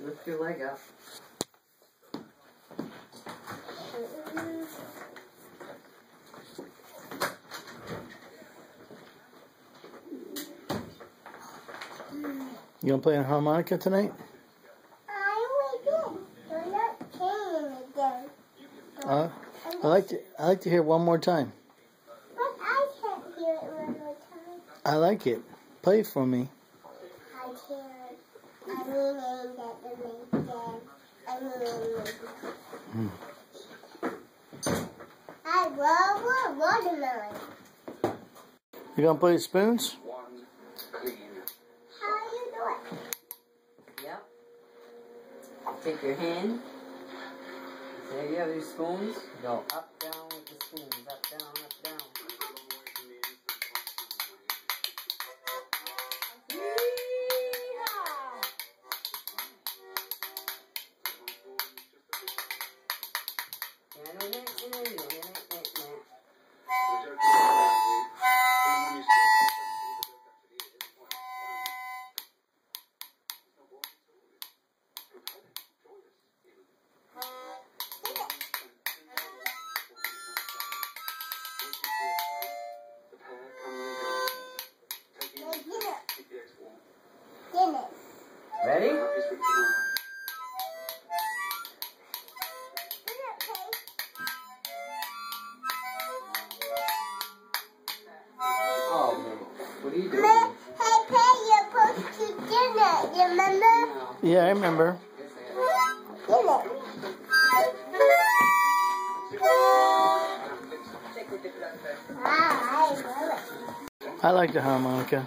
Lift your leg up. You gonna play on harmonica tonight? I will You're not playing again. Uh, I like to. I like to hear it one more time. But I can't hear it one more time. I like it. Play for me. I love watermelon. You gonna play spoons? How you do it? Yep. Take your hand. There you have your spoons. Go up, down with the spoons. Up, down, up, down. No. Yeah, I remember. Yes, I Guinness. I love it. I like the harmonica.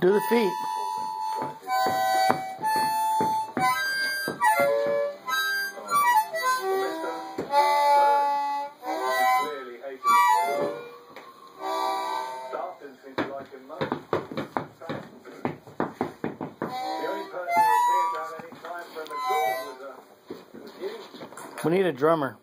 Do the feet. We need a drummer.